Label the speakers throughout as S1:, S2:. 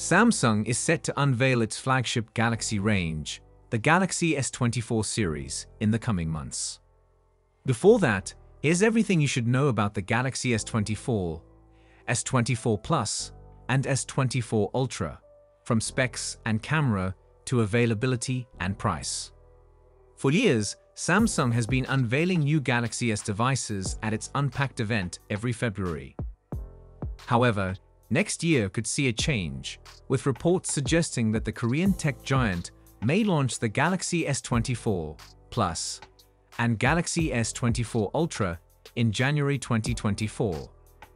S1: Samsung is set to unveil its flagship Galaxy range, the Galaxy S24 series, in the coming months. Before that, here's everything you should know about the Galaxy S24, S24 Plus, and S24 Ultra, from specs and camera to availability and price. For years, Samsung has been unveiling new Galaxy S devices at its Unpacked event every February. However, next year could see a change, with reports suggesting that the Korean tech giant may launch the Galaxy S24 Plus and Galaxy S24 Ultra in January 2024,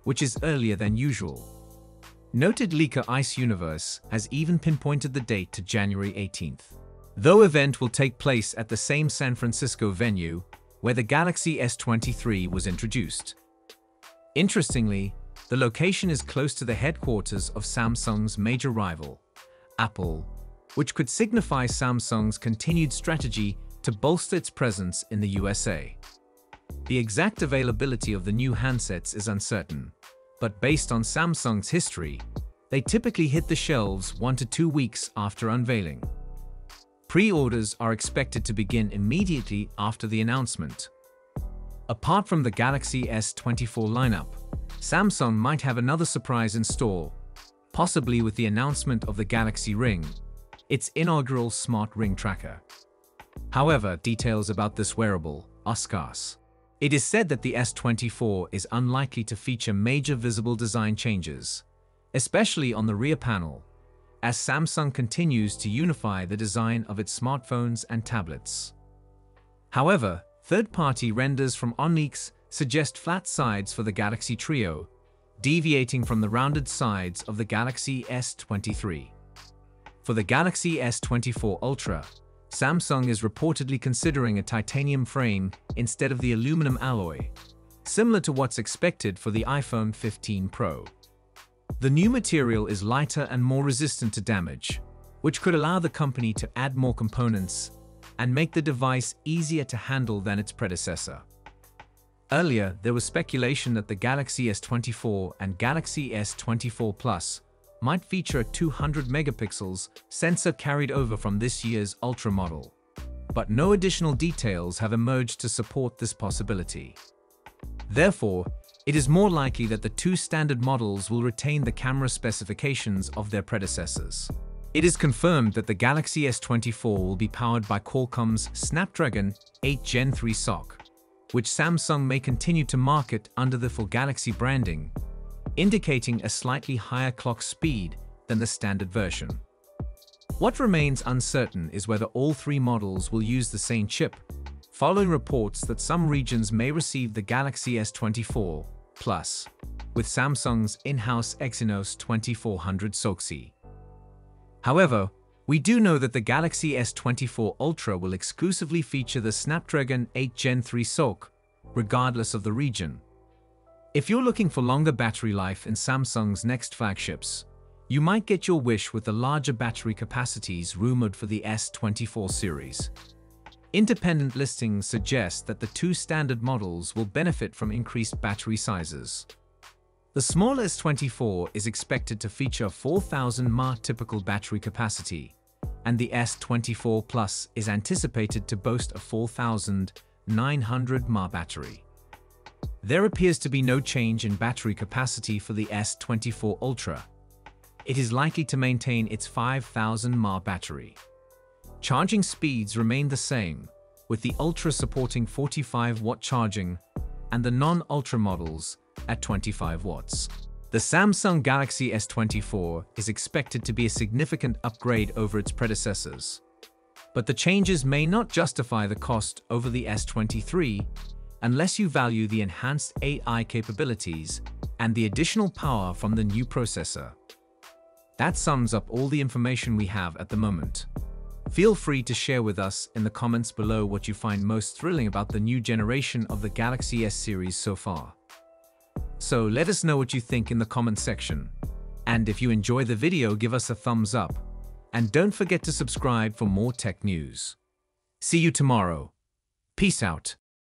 S1: which is earlier than usual. Noted leaker Ice Universe has even pinpointed the date to January 18th. Though event will take place at the same San Francisco venue where the Galaxy S23 was introduced. Interestingly, the location is close to the headquarters of Samsung's major rival, Apple, which could signify Samsung's continued strategy to bolster its presence in the USA. The exact availability of the new handsets is uncertain, but based on Samsung's history, they typically hit the shelves one to two weeks after unveiling. Pre-orders are expected to begin immediately after the announcement. Apart from the Galaxy S24 lineup, Samsung might have another surprise in store, possibly with the announcement of the Galaxy Ring, its inaugural smart ring tracker. However, details about this wearable are scarce. It is said that the S24 is unlikely to feature major visible design changes, especially on the rear panel, as Samsung continues to unify the design of its smartphones and tablets. However, third-party renders from OnLeaks suggest flat sides for the Galaxy Trio, deviating from the rounded sides of the Galaxy S23. For the Galaxy S24 Ultra, Samsung is reportedly considering a titanium frame instead of the aluminum alloy, similar to what's expected for the iPhone 15 Pro. The new material is lighter and more resistant to damage, which could allow the company to add more components and make the device easier to handle than its predecessor. Earlier, there was speculation that the Galaxy S24 and Galaxy S24 Plus might feature a 200 megapixels sensor carried over from this year's Ultra model. But no additional details have emerged to support this possibility. Therefore, it is more likely that the two standard models will retain the camera specifications of their predecessors. It is confirmed that the Galaxy S24 will be powered by Qualcomm's Snapdragon 8 Gen 3 SoC, which Samsung may continue to market under the full Galaxy branding, indicating a slightly higher clock speed than the standard version. What remains uncertain is whether all three models will use the same chip, following reports that some regions may receive the Galaxy S24 Plus with Samsung's in-house Exynos 2400 SoC. However, we do know that the Galaxy S24 Ultra will exclusively feature the Snapdragon 8 Gen 3 SoC, regardless of the region. If you're looking for longer battery life in Samsung's next flagships, you might get your wish with the larger battery capacities rumored for the S24 series. Independent listings suggest that the two standard models will benefit from increased battery sizes. The small S24 is expected to feature 4000 mAh typical battery capacity, and the S24 Plus is anticipated to boast a 4900 mAh battery. There appears to be no change in battery capacity for the S24 Ultra. It is likely to maintain its 5000 mAh battery. Charging speeds remain the same, with the Ultra supporting 45 watt charging and the non-Ultra models at 25 watts. The Samsung Galaxy S24 is expected to be a significant upgrade over its predecessors. But the changes may not justify the cost over the S23 unless you value the enhanced AI capabilities and the additional power from the new processor. That sums up all the information we have at the moment. Feel free to share with us in the comments below what you find most thrilling about the new generation of the Galaxy S series so far. So let us know what you think in the comment section. And if you enjoy the video, give us a thumbs up. And don't forget to subscribe for more tech news. See you tomorrow. Peace out.